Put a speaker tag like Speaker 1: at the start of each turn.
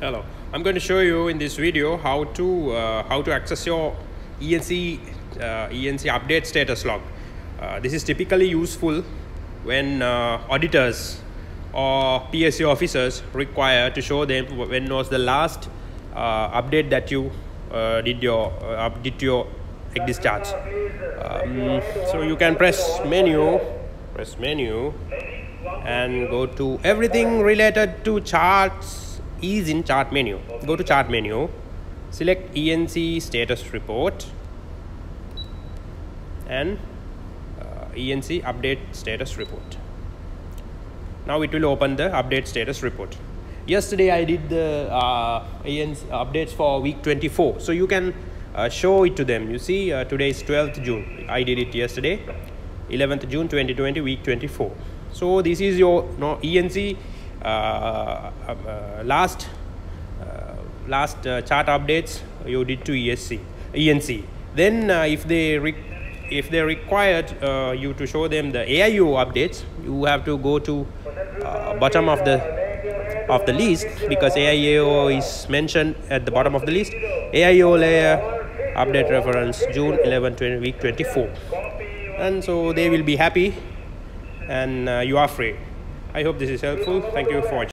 Speaker 1: Hello, I'm going to show you in this video how to uh, how to access your ENC uh, ENC update status log. Uh, this is typically useful when uh, auditors or PSC officers require to show them when was the last uh, update that you uh, did your uh, did your ECDIS charts. Um, so you can press menu, press menu, and go to everything related to charts is in chart menu. Go to chart menu select ENC status report and uh, ENC update status report. Now it will open the update status report. Yesterday I did the uh, ENC updates for week 24 so you can uh, show it to them. You see uh, today is 12th June. I did it yesterday 11th June 2020 week 24 so this is your no, ENC Uh, um, uh, last uh, last uh, chart updates you did to ESC ENC then if they if they required you to show them the AIO updates you have to go to bottom of the of the list because AIO is mentioned at the bottom of the list. AIO layer update reference June 11 20, week 24 and so they will be happy and uh, you are free I hope this is helpful. Thank you for watching.